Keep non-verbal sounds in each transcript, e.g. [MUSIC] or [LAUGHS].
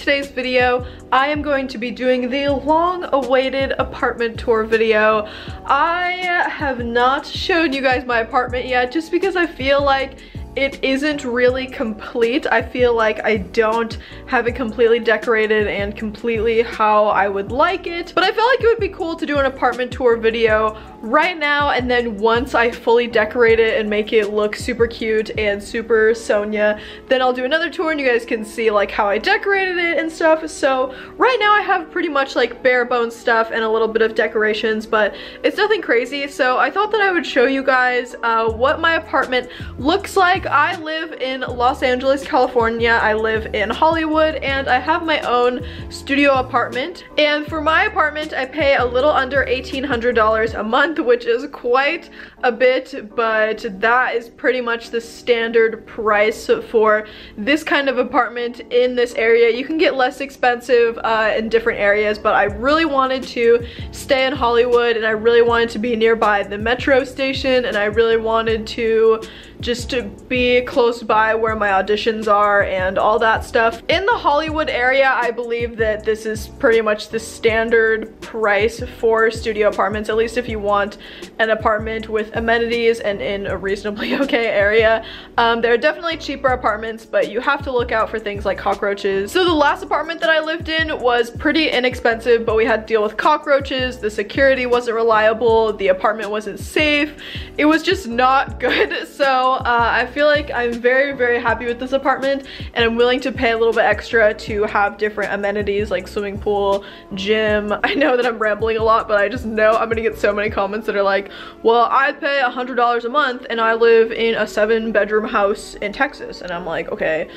today's video, I am going to be doing the long-awaited apartment tour video. I have not shown you guys my apartment yet just because I feel like it isn't really complete. I feel like I don't have it completely decorated and completely how I would like it. But I felt like it would be cool to do an apartment tour video right now and then once I fully decorate it and make it look super cute and super Sonia, then I'll do another tour and you guys can see like how I decorated it and stuff. So right now I have pretty much like bare bones stuff and a little bit of decorations, but it's nothing crazy. So I thought that I would show you guys uh, what my apartment looks like. I live in Los Angeles, California. I live in Hollywood and I have my own studio apartment. And for my apartment, I pay a little under $1,800 a month month, which is quite a bit, but that is pretty much the standard price for this kind of apartment in this area. You can get less expensive uh, in different areas, but I really wanted to stay in Hollywood and I really wanted to be nearby the metro station and I really wanted to just to be close by where my auditions are and all that stuff. In the Hollywood area, I believe that this is pretty much the standard price for studio apartments, at least if you want an apartment with amenities and in a reasonably [LAUGHS] okay area. Um, there are definitely cheaper apartments, but you have to look out for things like cockroaches. So the last apartment that I lived in was pretty inexpensive, but we had to deal with cockroaches, the security wasn't reliable, the apartment wasn't safe, it was just not [LAUGHS] good. So uh, I feel like I'm very, very happy with this apartment and I'm willing to pay a little bit extra to have different amenities like swimming pool, gym. [LAUGHS] I know that I'm rambling a lot, but I just know I'm gonna get so many comments that are like, well, I pay a $100 a month and I live in a seven bedroom house in Texas. And I'm like, okay,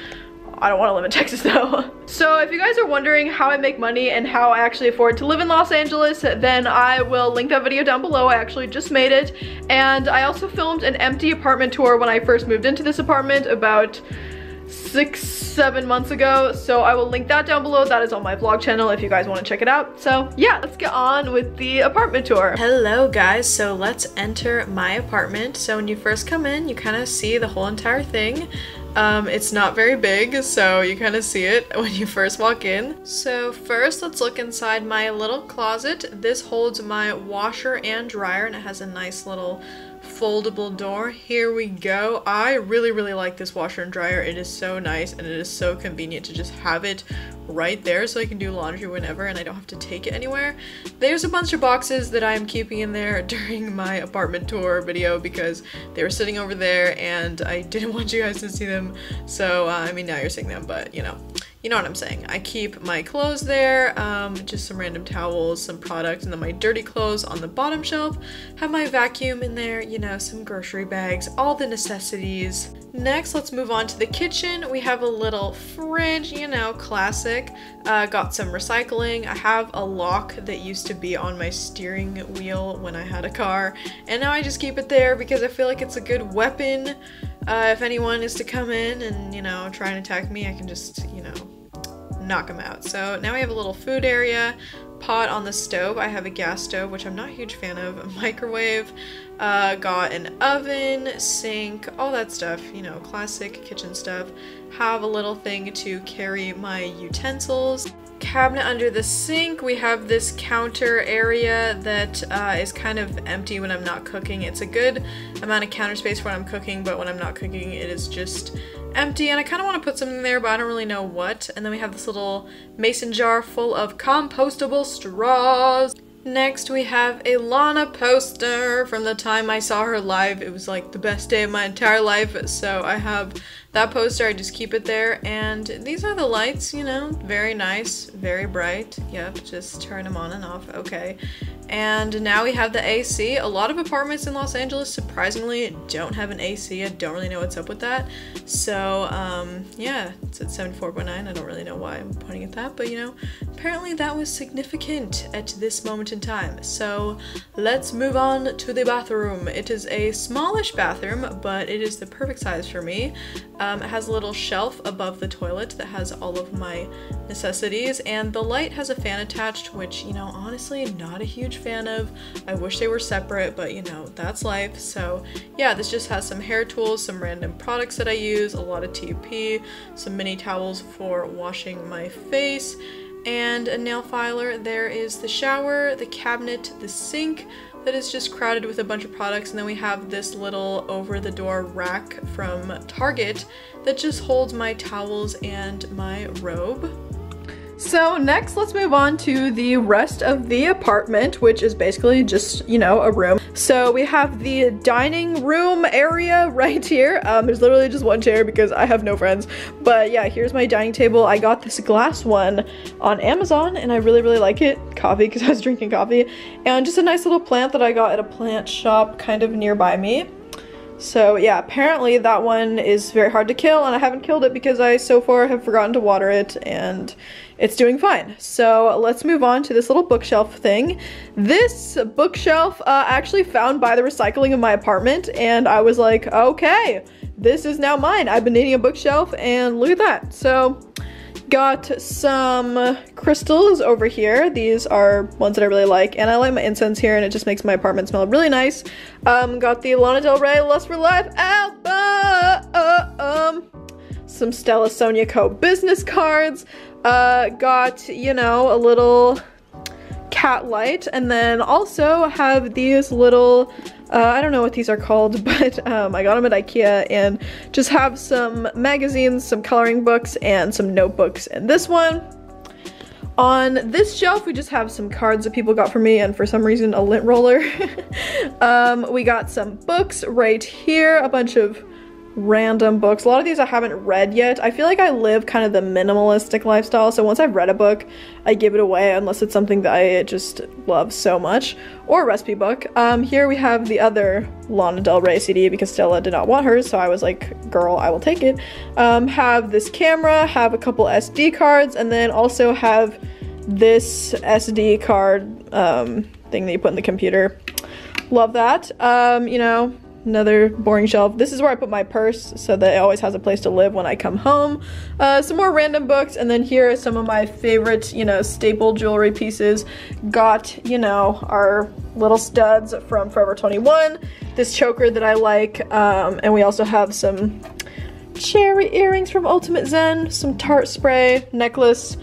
I don't want to live in Texas [LAUGHS] though. so if you guys are wondering how I make money and how I actually afford to live in Los Angeles, then I will link that video down below. I actually just made it. And I also filmed an empty apartment tour when I first moved into this apartment about six, seven months ago. So I will link that down below. That is on my vlog channel if you guys want to check it out. So yeah, let's get on with the apartment tour. Hello guys, so let's enter my apartment. So when you first come in, you kind of see the whole entire thing. Um, it's not very big, so you kind of see it [LAUGHS] when you first walk in. So first, let's look inside my little closet. This holds my washer and dryer, and it has a nice little foldable door. Here we go. I really, really like this washer and dryer. It is so nice, and it is so convenient to just have it right there so I can do laundry whenever and I don't have to take it anywhere. There's a bunch of boxes that I'm keeping in there [LAUGHS] during my apartment tour video because they were sitting over there and I didn't [LAUGHS] want you guys to see them. So, uh, I mean, now you're seeing them, but you know you know what I'm saying. I keep my clothes there, um, just some random towels, some products, and then my dirty clothes on the bottom shelf. Have my vacuum in there, you know, some grocery bags, all the necessities. Next, let's move on to the kitchen. We have a little fridge, you know, classic. Uh, got some recycling. I have a lock that used to be on my steering wheel when I had a car, and now I just keep it there because I feel like it's a good weapon. Uh, if anyone is to come in and, you know, try and attack me, I can just, you know, knock them out. So now we have a little food area, pot on the stove. I have a gas stove, which I'm not a huge fan of, a [LAUGHS] microwave, uh, got an oven, sink, all that stuff, you know, classic kitchen stuff. Have a little thing to carry my utensils. Cabinet under the sink, we have this counter area that uh, is kind of empty when I'm not cooking. It's a good amount of counter space when I'm cooking, but when I'm not cooking, it is just empty and I kind of want to put something there but I don't really know what. And then we have this little mason jar full of compostable straws. Next we have a Lana poster from the time I saw her live. It was like the best day of my entire life. So I have that poster, I just keep it there. And these are the lights, you know, very nice, very bright. Yep, just turn them on and off, okay. And now we have the AC. A lot of apartments in Los Angeles, surprisingly, don't have an AC. I don't really know what's up with that. So, um, yeah, it's at 74.9. I don't really know why I'm pointing at that, but you know, apparently that was significant at this moment in time. So, let's move on to the bathroom. It is a smallish bathroom, but it is the perfect size for me. Um, it has a little shelf above the toilet that has all of my necessities, and the light has a fan attached, which, you know, honestly, not a huge fan of. I wish they were separate, but you know, that's life. So yeah, this just has some hair tools, some random products that I use, a lot of TP, some mini towels for washing my face, and a nail filer. There is the shower, the cabinet, the sink, that is just crowded with a bunch of products and then we have this little over the door rack from Target that just holds my towels and my robe. So next, let's move on to the rest of the apartment, which is basically just, you know, a room. So we have the dining room area [LAUGHS] right here. Um, there's literally just one chair because I have no friends. But yeah, here's my dining table. I got this glass one on Amazon and I really, really like it. Coffee, because I was drinking coffee. And just a nice little plant that I got at a plant shop kind of nearby me. So yeah, apparently that one is very hard to kill and I haven't killed it because I so far have forgotten to water it and it's doing fine. So let's move on to this little bookshelf thing. This bookshelf uh, actually found by the recycling of my apartment and I was like, okay, this is now mine. I've been needing a bookshelf and look at that. So got some crystals over here. These are ones that I really like, and I like my incense here, and it just makes my apartment smell really nice. Um, got the Lana Del Rey Lust for Life album. Some Stella Sonia Co. business cards. Uh, got, you know, a little cat light, and then also have these little uh, I don't know what these are called, [LAUGHS] but um, I got them at Ikea and just have some magazines, some coloring books, and some notebooks And this one. On this shelf, we just have some cards that people got for me and for some reason a lint roller. [LAUGHS] um, we got some books right here, a bunch of random books. A lot of these I haven't read yet. I feel like I live kind of the minimalistic lifestyle, so once I've read a book, I give it away unless it's something that I just love so much. Or a recipe book. Um, here we have the other Lana Del Rey CD because Stella did not want hers, so I was like, girl, I will take it. Um, have this camera, have a couple SD cards, and then also have this SD card um, thing that you put in the computer. Love that. Um, you know, another boring shelf. This is where I put my purse so that it always has a place to live when I come home. Uh, some more random books, and then here are some of my favorite, you know, staple jewelry pieces. Got, you know, our little studs from Forever 21, this choker that I like, um, and we also have some cherry earrings from Ultimate Zen, some Tarte spray, necklace,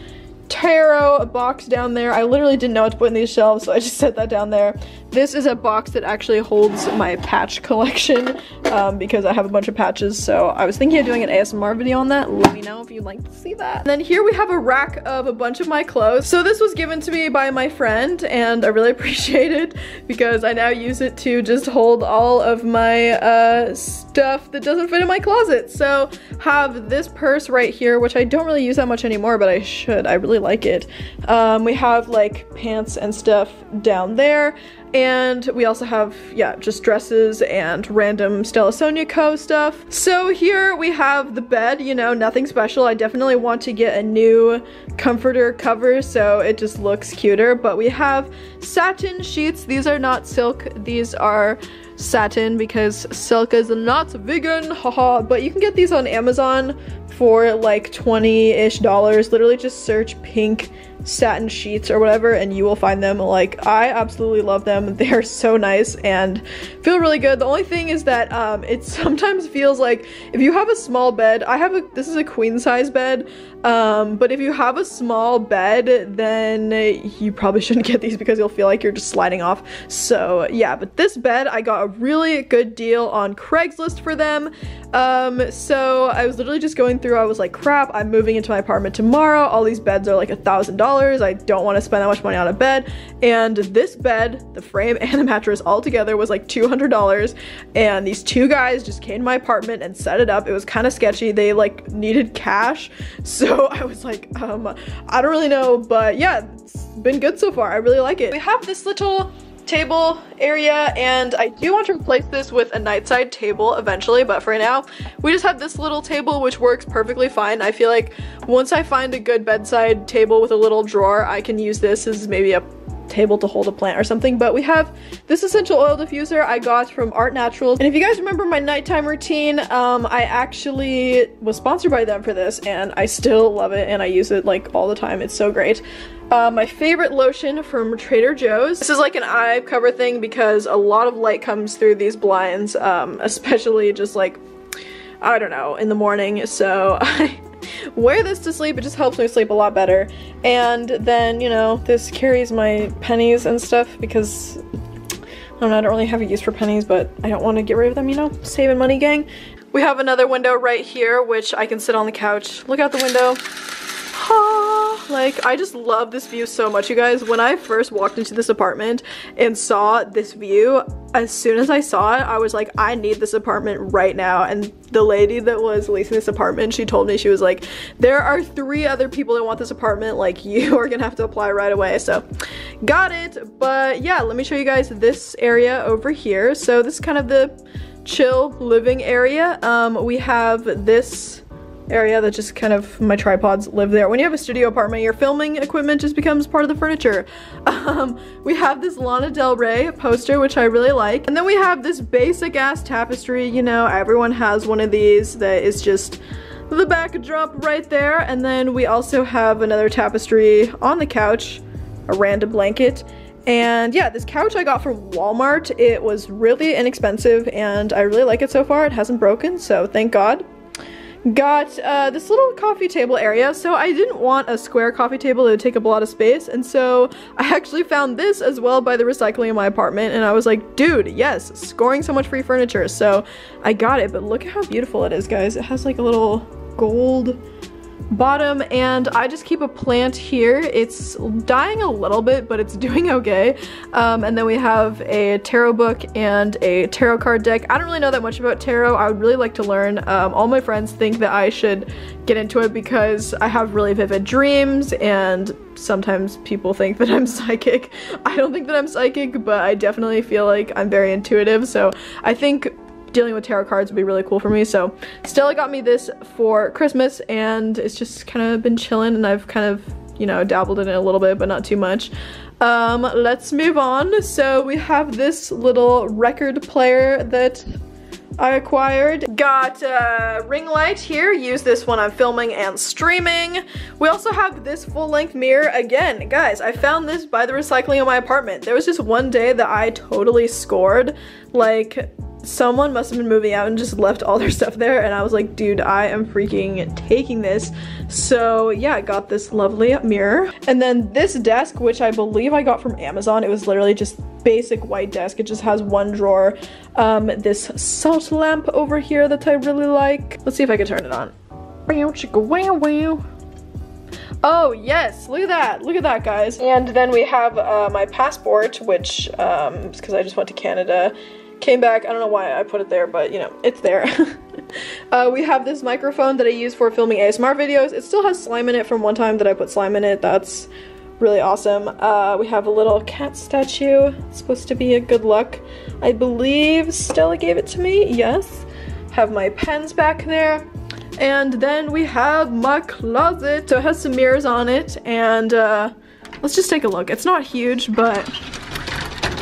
tarot, a box down there. I literally didn't know what to put in these shelves, so I just set that down there. This is a box that actually holds my patch collection um, because I have a bunch of patches. So I was thinking of doing an ASMR video on that. Let me know if you'd like to see that. And then here we have a rack of a bunch of my clothes. So this was given to me by my friend and I really [LAUGHS] appreciate it because I now use it to just hold all of my uh, stuff that doesn't fit in my closet. So have this purse right here, which I don't really use that much anymore, but I should. I really like it. Um, we have like pants and stuff down there. And we also have, yeah, just dresses and random Stella Sonia Co. stuff. So here we have the bed, you know, nothing special. I definitely want to get a new comforter cover so it just looks cuter. But we have satin sheets. These are not silk. These are satin because silk is not vegan, haha. But you can get these on Amazon for like 20-ish dollars. Literally just search pink satin sheets or whatever and you will find them. Like I absolutely love them. [LAUGHS] They're so nice and feel really good. The only thing is that um, it sometimes feels like if you have a small bed I have a this is a queen size bed um, but if you have a small bed then you probably [LAUGHS] shouldn't get these because you'll feel like you're just sliding off. So yeah but this bed I got a really good deal on Craigslist for them. Um, so I was literally just going through I was like crap I'm moving into my apartment tomorrow. All these beds are like a thousand dollars I don't want to spend that much money on a bed. And this bed, the frame [LAUGHS] and the mattress all together was like $200. And these two guys just came to my apartment and set it up. It was kind of sketchy. They like needed cash. [LAUGHS] So [LAUGHS] I was like, um, I don't really know, but yeah, it's been good so far. I really like it. We have this little table area and I do want to replace this with a nightside table eventually but for now we just have this little table which works perfectly fine. I feel like once I find a good bedside table with a little drawer I can use this as maybe a table to hold a plant or something. But we have this essential oil diffuser I got from Art Naturals. And if you guys remember my nighttime routine, um, I actually was sponsored by them for this and I still love it and I use it like all the time. It's so great. Uh, my favorite lotion from Trader Joe's. This is like an eye cover thing because a lot of light comes through these blinds, um, especially just like, I don't know, in the morning. So [LAUGHS] I wear this to sleep. It just helps me sleep a lot better. And then, you know, this carries my pennies and stuff because I don't know, I don't really have a use for pennies, but I don't want to get rid of them, you know? Saving money, gang. We have another window right here, which I can sit on the couch, look out the window. Like, I just love this view so much, you guys. When I first walked into this apartment and saw this view, as soon as I saw it, I was like, I need this apartment right now. And the lady that was leasing this apartment, she told me, she was like, there are three other people that want this apartment. Like, [LAUGHS] you are gonna have to apply right away. So, got it. But yeah, let me show you guys this area over here. So this is kind of the chill living area. Um, we have this area that just kind of my tripods live there. When you have a studio apartment, your filming equipment just becomes part of the furniture. [LAUGHS] Um, we have this Lana Del Rey poster, which I really like. And then we have this basic ass tapestry. You know, everyone has one of these that is just the backdrop right there. And then we also have another tapestry on the couch, a random blanket. And yeah, this couch I got from Walmart. It was really inexpensive and I really like it so far. It hasn't broken, so thank God. Got uh, this little coffee table area. So I didn't want a square coffee table that would take up a lot of space. And so I [LAUGHS] actually found this as well by the recycling in my apartment. And I was like, dude, yes, scoring so much free furniture. So I got it, but look at how beautiful it is, guys. It has like a little gold bottom and I just keep a plant here. It's dying a little bit, but it's [LAUGHS] doing okay. Um, and then we have a tarot book and a tarot card deck. I don't really know that much about tarot. I would really like to learn. Um, all my friends think that I should get into it because I have really vivid dreams and sometimes people think that [LAUGHS] I'm psychic. I don't think that I'm psychic, but I definitely feel like I'm very intuitive. So I think dealing with tarot cards would be really cool for me. So Stella got me this for Christmas and it's just kind of been chilling and I've kind of, you know, dabbled in it a little bit, but not too much. Um, let's move on. So we have this little record player that I acquired. Got a ring light here, use this when I'm filming and streaming. We also have this full-length mirror. Again, guys, I found this by the recycling in my apartment. There was just one day that I totally scored. Like, someone must have been moving out and just left all their [LAUGHS] stuff there and I was like dude I am freaking taking this. So yeah I got this lovely mirror. And then this desk which I believe I got from Amazon it was literally just basic white desk. It just has one drawer. Um this salt lamp over here that I really like. Let's see if I can turn it on. Oh yes, look at that, look at that guys. And then we have uh, my passport, which, um, because I just went to Canada came back. I don't know why I put it there, but you know, it's there. [LAUGHS] uh, we have this microphone that I use for filming ASMR videos. It still has slime in it from one time that I put slime in it. That's really awesome. Uh, we have a little cat statue. It's supposed to be a good luck. I believe Stella gave it to me. Yes. Have my pens back there. And then we have my closet. So it has some mirrors on it. And uh, let's just take a look. It's not huge, but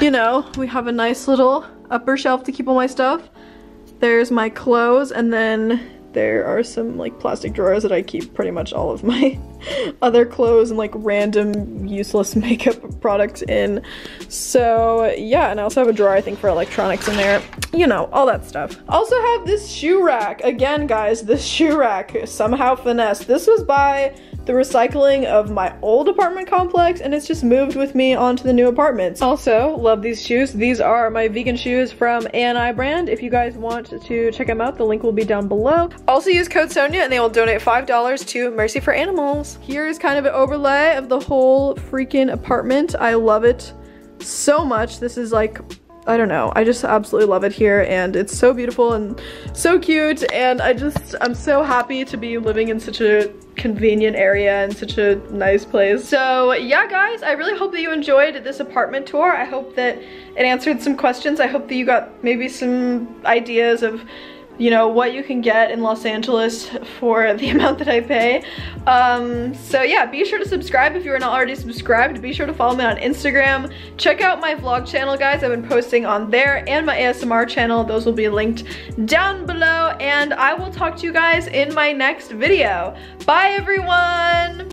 you know, we have a nice little upper shelf to keep all my stuff. There's my clothes and then there are some like plastic drawers that I keep pretty much all of my [LAUGHS] other clothes and like random useless [LAUGHS] makeup products in. So yeah, and I also have a drawer I think for electronics in there. You know, all that stuff. Also have this shoe rack. Again guys, this [LAUGHS] shoe rack somehow finesse. This was by the recycling of my old apartment complex and it's just moved with me onto the new apartments. Also, love these shoes. These are my vegan shoes from ANI brand. If you guys want to check them out, the link will be down below. Also use code Sonia and they will donate $5 to Mercy for Animals. Here's kind of an overlay of the whole freaking apartment. I love it so much. This is like I don't know. I just absolutely love it here and it's so beautiful and so cute and I just, I'm so happy to be living in such a convenient area and such a nice place. So yeah guys, I really hope that you enjoyed this apartment tour. I hope that it answered some questions. I hope that you got maybe some ideas of you know, what you can get in Los Angeles for the [LAUGHS] amount that I pay. Um, so yeah, be sure to subscribe if you are not already subscribed. Be sure to follow me on Instagram. Check out my vlog channel, guys. I've been posting on there and my ASMR channel. Those will be linked down below. And I will talk to you guys in my next video. Bye, everyone!